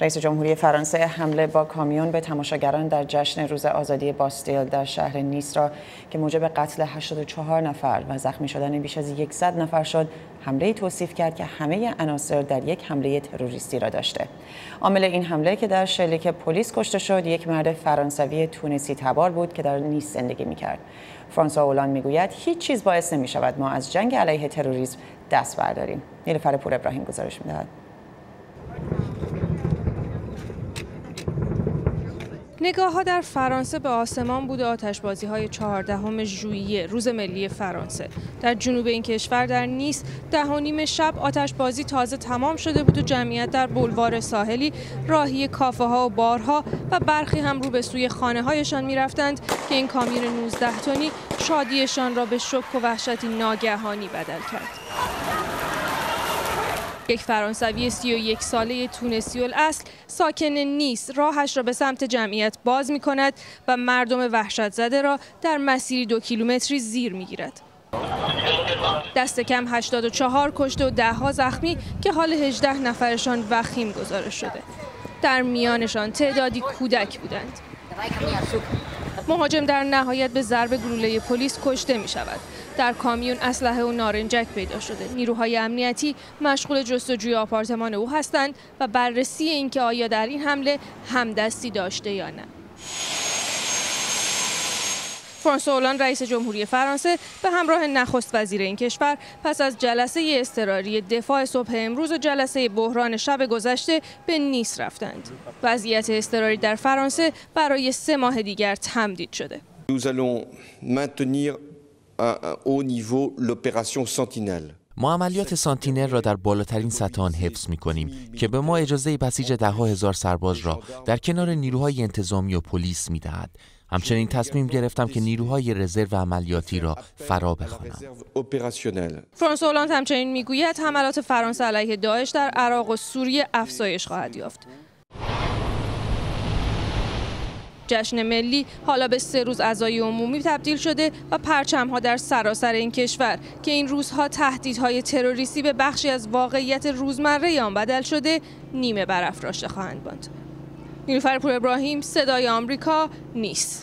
رئیس جمهوری فرانسه حمله با کامیون به تماشاگران در جشن روز آزادی باستیل در شهر نیس را که موجب قتل 84 نفر و زخمی شدن بیش از 100 نفر شد حمله توصیف کرد که همه عناصر در یک حمله تروریستی را داشته. عامل این حمله که در شلیک پلیس کشته شد یک مرد فرانسوی تونسی تبار بود که در نیس زندگی می‌کرد. فرانسوا اولان می‌گوید هیچ چیز باعث نمی شود ما از جنگ علیه تروریسم دست برداریم. نیلوفر پور ابراهیم گزارش می‌دهد. نگاه ها در فرانسه به آسمان بود آتشبازی های چهاردهم ژوئیه روز ملی فرانسه. در جنوب این کشور در نیس ده و نیم شب آتشبازی تازه تمام شده بود و جمعیت در بلوار ساحلی راهی کافه ها و بارها و برخی هم رو به سوی خانه هایشان می رفتند که این کامیون 19 تنی شادیشان را به شک و وحشتی ناگهانی بدل کرد. یک فرانسوی 31 ساله تونسی الاصل ساکن نیست راهش را به سمت جمعیت باز می کند و مردم وحشت زده را در مسیری دو کیلومتری زیر می گیرد. دست کم 84 کشته و دهها زخمی که حال 18 نفرشان وخیم گزارش شده. در میانشان تعدادی کودک بودند. مهاجم در نهایت به ضرب گلوله پلیس کشته می شود. در کامیون اسلحه و نارنجک پیدا شده. نیروهای امنیتی مشغول جستجوی آپارتمان او هستند و بررسی اینکه آیا در این حمله همدستی داشته یا نه. فرانسوا اولان رئیس جمهوری فرانسه به همراه نخست وزیر این کشور پس از جلسه اضطراری دفاع صبح امروز و جلسه بحران شب گذشته به نیس رفتند. وضعیت اضطراری در فرانسه برای سه ماه دیگر تمدید شده. Nous allons maintenir à un haut niveau l'opération Sentinelle. ما عملیات سانتینل را در بالاترین سطح حفظ می کنیم که به ما اجازه بسیج ده هزار سرباز را در کنار نیروهای انتظامی و پلیس می دهد. همچنین تصمیم گرفتم که نیروهای رزرو عملیاتی را فرا بخوانم. فرانسوا هلند همچنین می‌گوید حملات فرانسه علیه داعش در عراق و سوریه افزایش خواهد یافت. جشن ملی حالا به سه روز عزای عمومی تبدیل شده و پرچمها در سراسر این کشور که این روزها تهدیدهای تروریستی به بخشی از واقعیت روزمره آن بدل شده نیمه برافراشته خواهند بود. نیلوفر پور ابراهیم صدای آمریکا نیست